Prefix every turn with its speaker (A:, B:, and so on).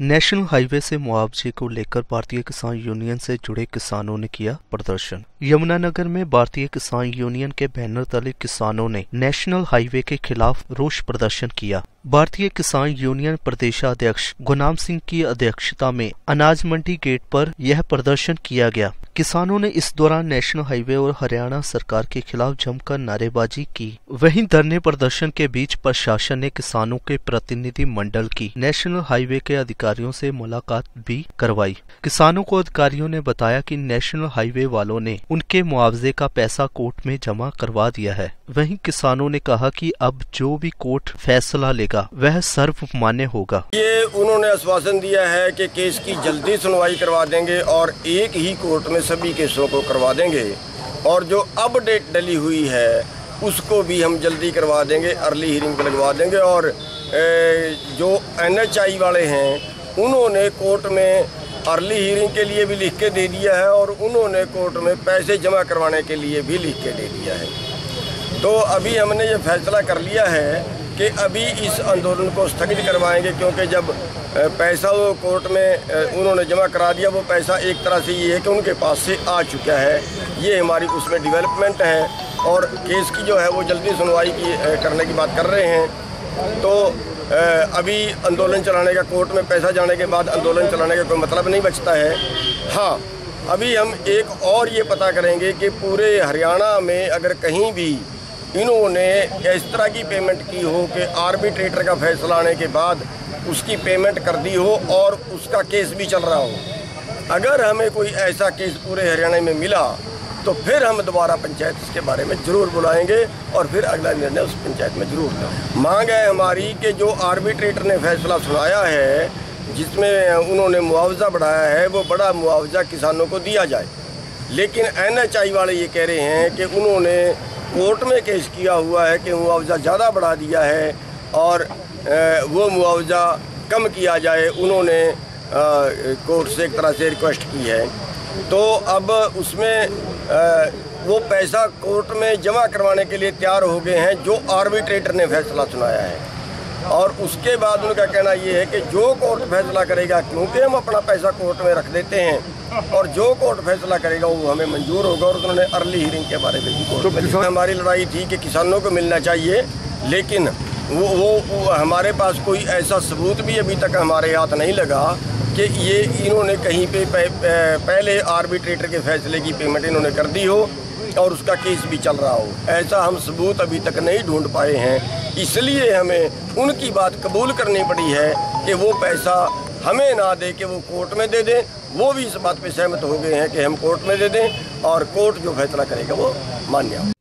A: National highway से मुआवजे को लेकर भारतीय किसान यूनियन से जुड़े किसानों ने किया प्रदर्शन। यमुनानगर में भारतीय किसान यूनियन के बैनर तले किसानों ने नेशनल हाईवे के खिलाफ रोष प्रदर्शन किया। भारतीय किसान यूनियन प्रदेशाध्यक्ष गुनाम सिंह की अध्यक्षता में अनाज मंडी गेट पर यह प्रदर्शन किया गया। किसानों ने इस दौरान नेशनल हाईवे और हरियाणा सरकार के खिलाफ जमकर नारेबाजी की। वहीं धरने प्रदर्शन के बीच प्रशासन ने किसानों के प्रतिनिधि मंडल की नेशनल हाईवे के अधिकारियों से मुलाकात भी करवाई। किसानों को अधिकारियों ने बताया कि नेशनल हाईवे वालों ने उनके मुआवजे का पैसा कोर्ट में जमा करवा दिया है। वहीं किसानों ने कहा कि अब जो भी कोर्ट फैसला लेगा वह सर्वमान्य होगा।
B: ये उन्होंने आश्वासन दिया है कि केस की जल्दी सुनवाई करवा देंगे और एक ही कोर्ट में सभी केसों को करवा देंगे। और जो अब डेट डली हुई है, उसको भी हम जल्दी करवा देंगे, अर्ली हियरिंग लगवा देंगे। और जो एन वाले हैं, उन्होंने कोर्ट में अर्ली हियरिंग के लिए भी लिख के दे दिया है और उन्होंने कोर्ट में पैसे जमा करवाने के लिए भी लिख के दे दिया है। तो अभी हमने ये फैसला कर लिया है कि अभी इस आंदोलन को स्थगित करवाएँगे, क्योंकि जब पैसा वो कोर्ट में उन्होंने जमा करा दिया, वो पैसा एक तरह से ये है कि उनके पास से आ चुका है। ये हमारी उसमें डेवलपमेंट है और केस की जो है वो जल्दी सुनवाई की करने की बात कर रहे हैं। तो अभी आंदोलन चलाने का कोर्ट में पैसा जाने के बाद आंदोलन चलाने का कोई मतलब नहीं बचता है। हाँ अभी हम एक और ये पता करेंगे कि पूरे हरियाणा में अगर कहीं भी इन्होंने इस तरह की पेमेंट की हो कि आर्बिट्रेटर का फैसला आने के बाद उसकी पेमेंट कर दी हो और उसका केस भी चल रहा हो। अगर हमें कोई ऐसा केस पूरे हरियाणा में मिला तो फिर हम दोबारा पंचायत इसके बारे में ज़रूर बुलाएँगे और फिर अगला निर्णय उस पंचायत में ज़रूर लें। मांग है हमारी कि जो आर्बिट्रेटर ने फैसला सुनाया है, जिसमें उन्होंने मुआवजा बढ़ाया है, वो बड़ा मुआवजा किसानों को दिया जाए। लेकिन एनएचआई वाले ये कह रहे हैं कि उन्होंने कोर्ट में केस किया हुआ है कि मुआवजा ज़्यादा बढ़ा दिया है और वो मुआवजा कम किया जाए, उन्होंने कोर्ट से एक तरह से रिक्वेस्ट की है। तो अब उसमें वो पैसा कोर्ट में जमा करवाने के लिए तैयार हो गए हैं, जो आर्बिट्रेटर ने फैसला सुनाया है। और उसके बाद उनका कहना ये है कि जो कोर्ट फैसला करेगा क्योंकि हम अपना पैसा कोर्ट में रख देते हैं और जो कोर्ट फैसला करेगा वो हमें मंजूर होगा और उन्होंने अर्ली हियरिंग के बारे में भी कोर्ट तो में हमारी लड़ाई थी कि किसानों को मिलना चाहिए लेकिन वो, वो, वो हमारे पास कोई ऐसा सबूत भी अभी तक हमारे हाथ नहीं लगा कि ये इन्होंने कहीं पे पहले आर्बिट्रेटर के फैसले की पेमेंट इन्होंने कर दी हो। और उसका केस भी चल रहा हो। ऐसा हम सबूत अभी तक नहीं ढूंढ पाए हैं। इसलिए हमें उनकी बात कबूल करनी पड़ी है कि वो पैसा हमें ना दे के वो कोर्ट में दे दें। वो भी इस बात पे सहमत हो गए हैं कि हम कोर्ट में दे दें और कोर्ट जो फैसला करेगा वो मान्य हो।